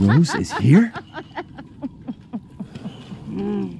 Rose is here? Shit.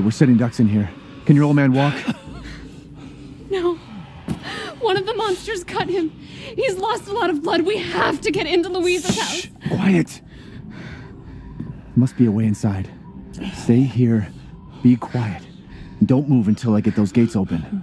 We're sitting ducks in here. Can your old man walk? No. One of the monsters cut him. He's lost a lot of blood. We have to get into Luiza's house. Quiet. Must be a way inside. Stay here. Be quiet. Don't move until I get those gates open.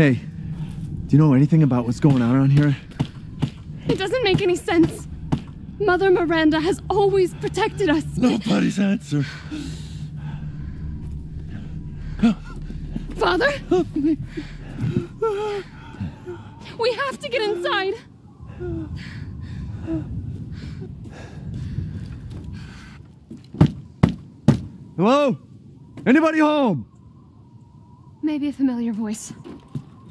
Hey, do you know anything about what's going on around here? It doesn't make any sense. Mother Miranda has always protected us. Nobody's answer. Father? we have to get inside. Hello? Anybody home? Maybe a familiar voice.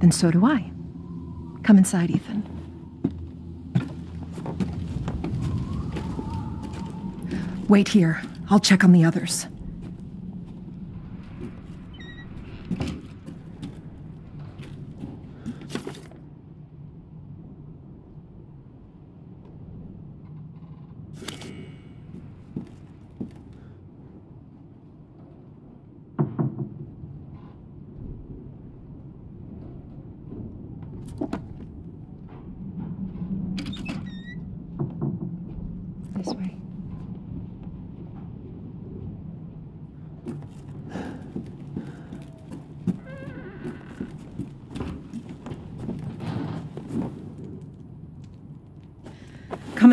then so do I. Come inside, Ethan. Wait here. I'll check on the others. This way. Come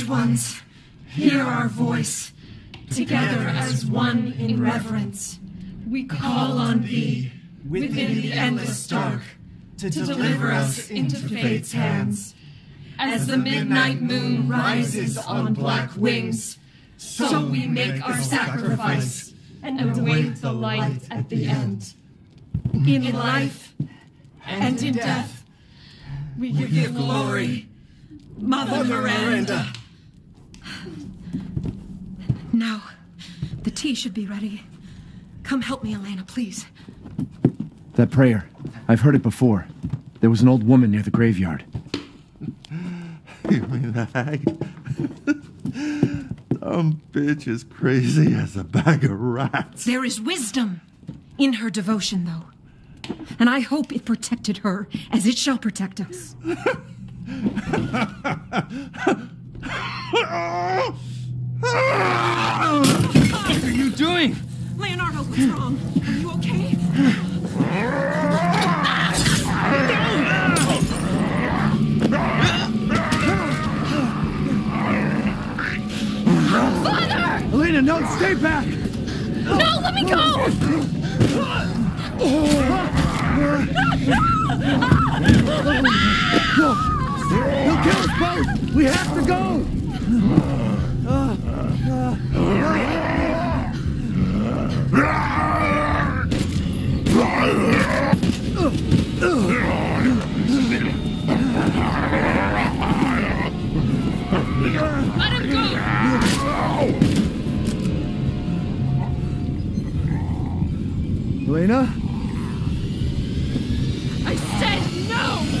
ones, hear our voice. Together as one in reverence, we call on thee within the endless dark to deliver us into fate's hands. As the midnight moon rises on black wings, so we make our sacrifice and await the light at the end. In life and in death, we give you glory, Mother Miranda. Now, the tea should be ready. Come help me, Elena, please. That prayer. I've heard it before. There was an old woman near the graveyard. Give me the hag. Dumb bitch is crazy as a bag of rats. There is wisdom in her devotion, though. And I hope it protected her as it shall protect us. What are you doing? Leonardo, what's wrong? Are you okay? Father! Elena, no, stay back! No, let me go! He'll kill us both! We have to go! Let him go! Elena? I said no!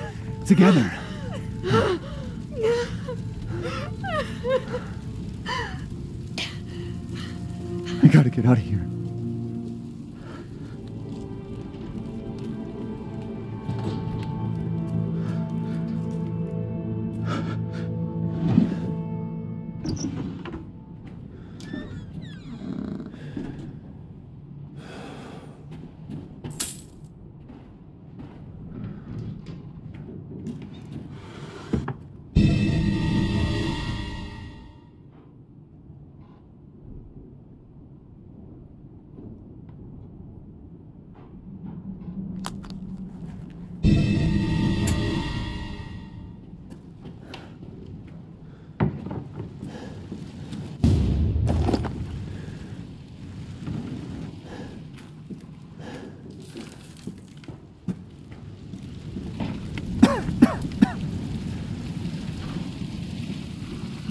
Together. I gotta get out of here.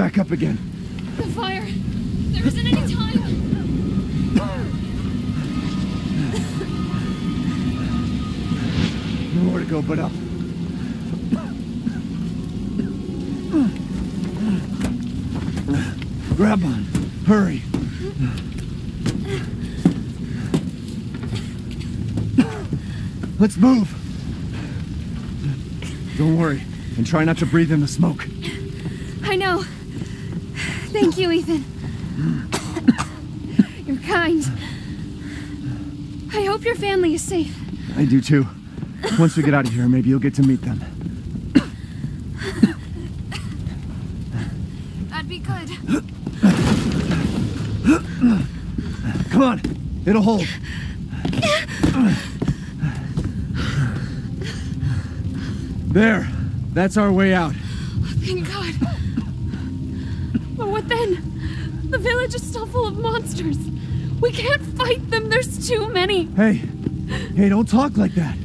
back up again. The fire. There isn't any time. Nowhere to go but up. Grab on. Hurry. Let's move. Don't worry, and try not to breathe in the smoke. Thank you, Ethan. You're kind. I hope your family is safe. I do too. Once we get out of here, maybe you'll get to meet them. That'd be good. Come on, it'll hold. There, that's our way out. Thank God. But then? The village is still full of monsters. We can't fight them. There's too many. Hey, hey, don't talk like that.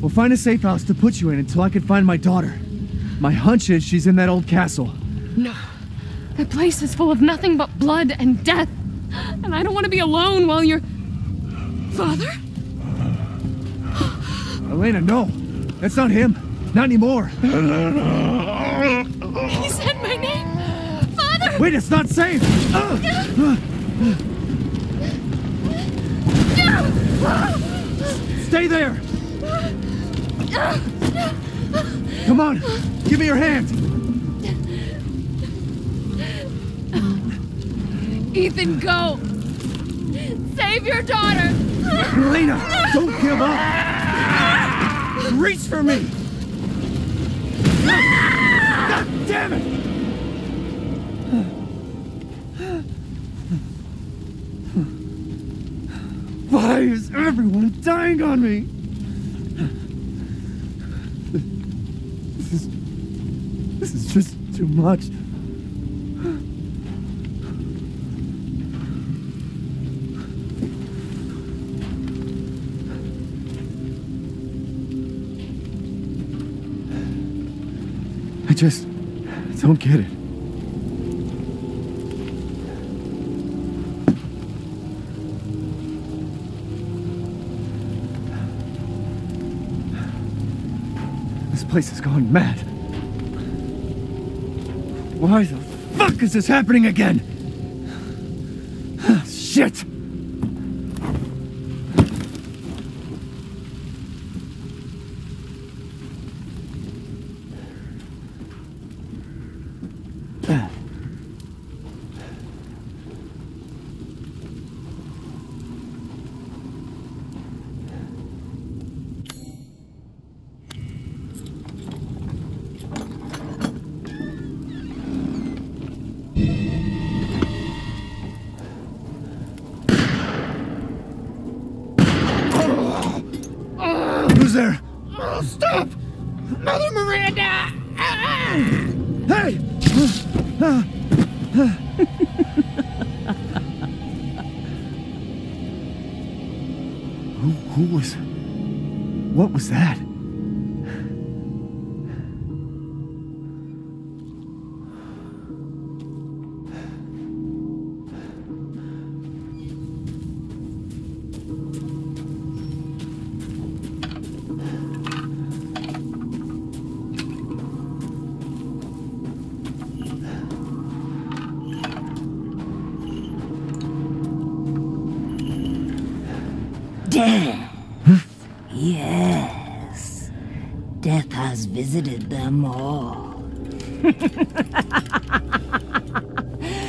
We'll find a safe house to put you in until I can find my daughter. My hunch is she's in that old castle. No. That place is full of nothing but blood and death. And I don't want to be alone while you're. Father? Elena, no. That's not him. Not anymore. Wait, it's not safe. Stay there. Come on, give me your hand. Ethan, go! Save your daughter! Elena, don't give up. Reach for me. God damn it. Is everyone dying on me? This is. This is just too much. I just don't get it. Place has gone mad. Why the fuck is this happening again? Shit! Stop! Mother Miranda! Ah, ah. Hey!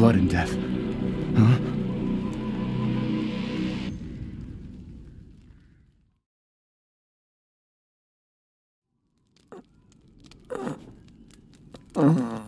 blood and death. Huh? Mm-hmm.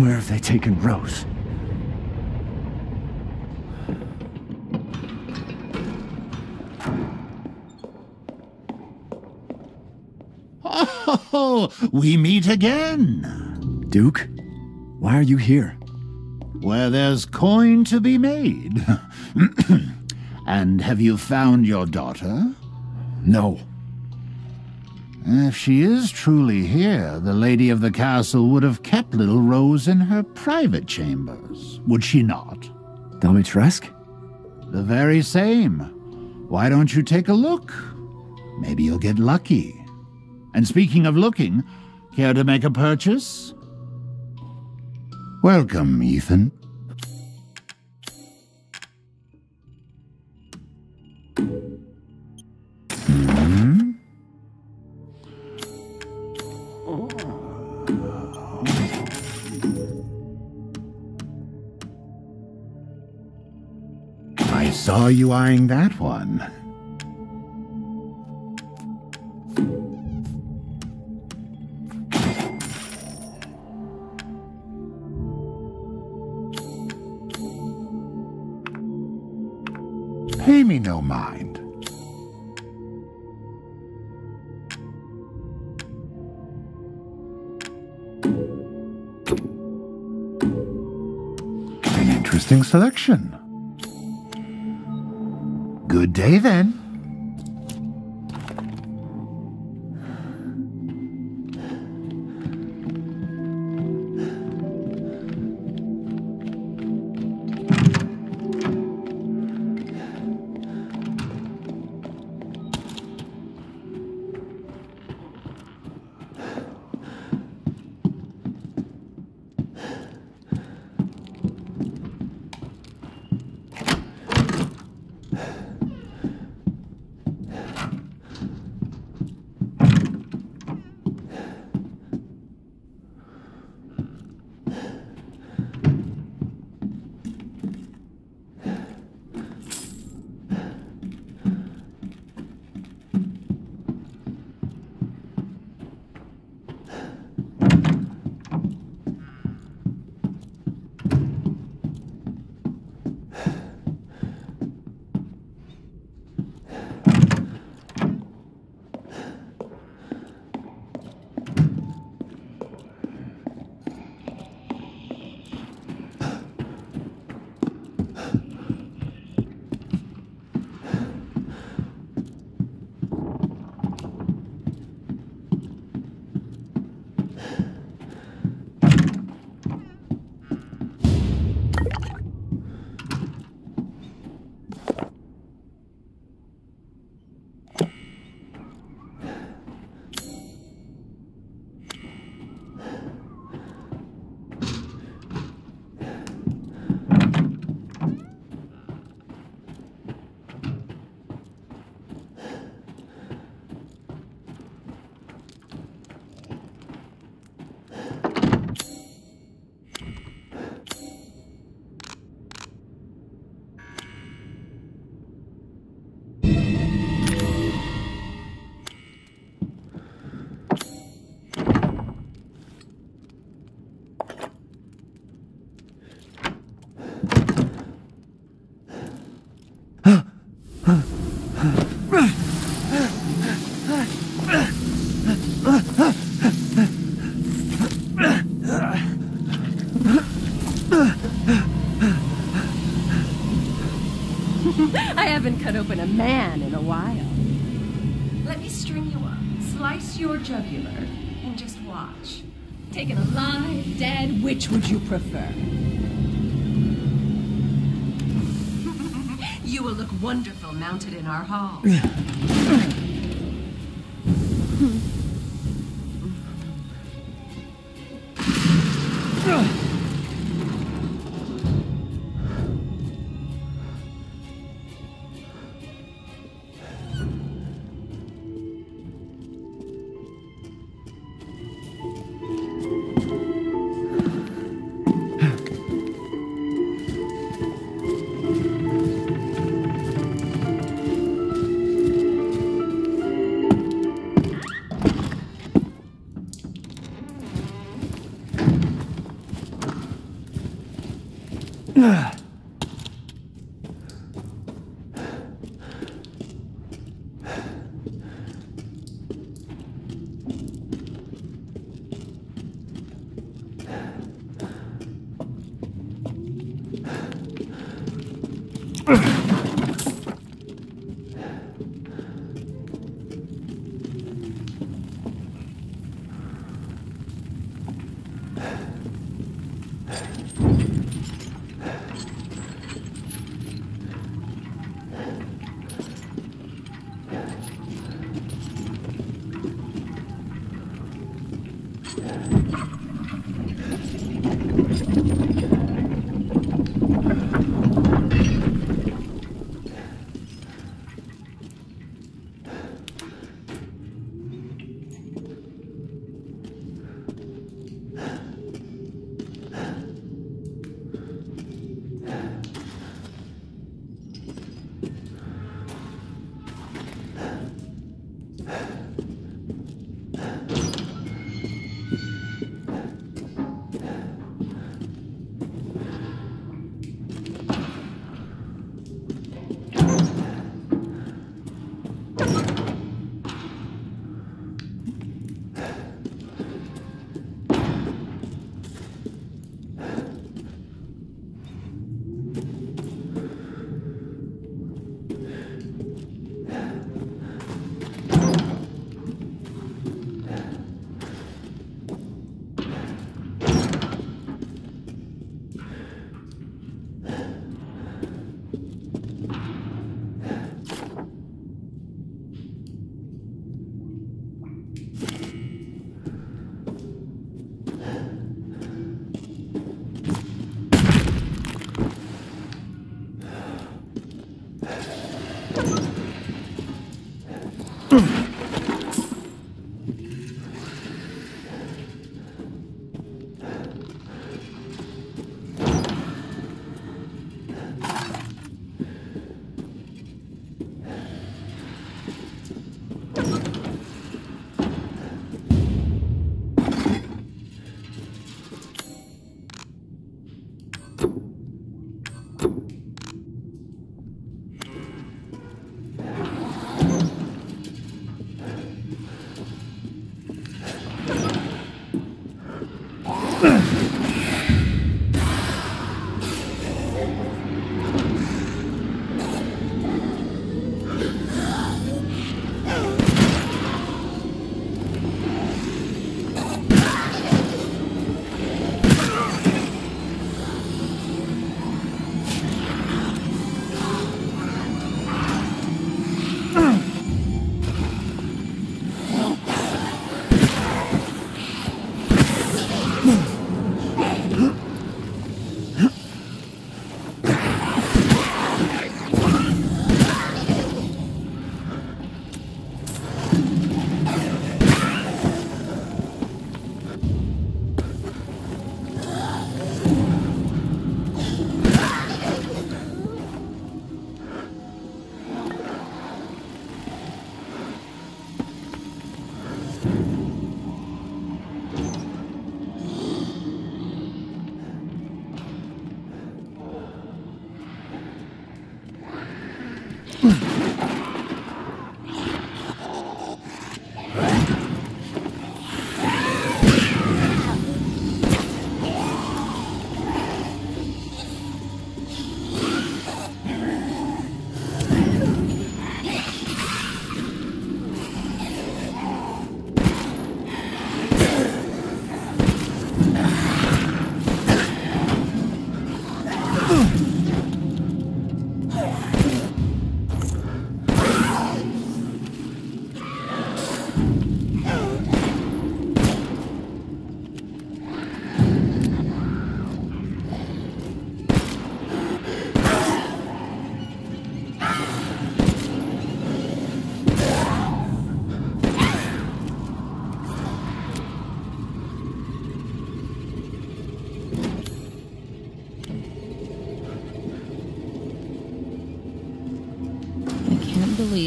Where have they taken Rose? Oh, we meet again. Duke? Why are you here? Where there's coin to be made. and have you found your daughter? No. If she is truly here, the lady of the castle would have kept little Rose in her private chambers, would she not? Dimitrescu? The very same. Why don't you take a look? Maybe you'll get lucky. And speaking of looking, care to make a purchase? Welcome, Ethan. Saw you eyeing that one. Pay me no mind. An interesting selection. Good day then. Man in a while. Let me string you up, slice your jugular, and just watch. Taken alive, dead, which would you prefer? You will look wonderful mounted in our hall. Thank you. Right.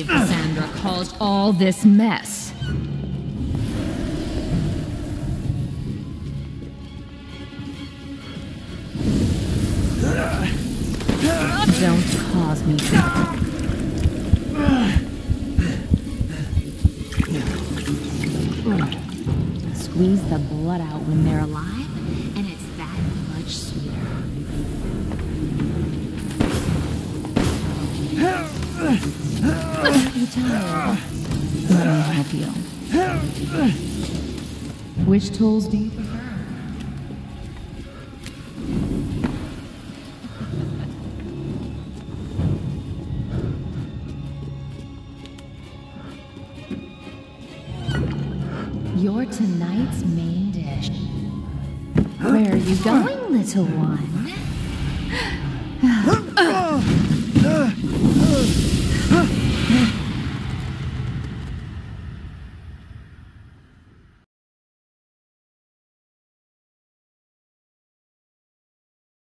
Believe Cassandra caused all this mess. Don't cause me to. Squeeze the blood out when they're alive, Which tools do you prefer? You're tonight's main dish. Where are you going, little one?